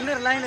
उनीहरू लाइन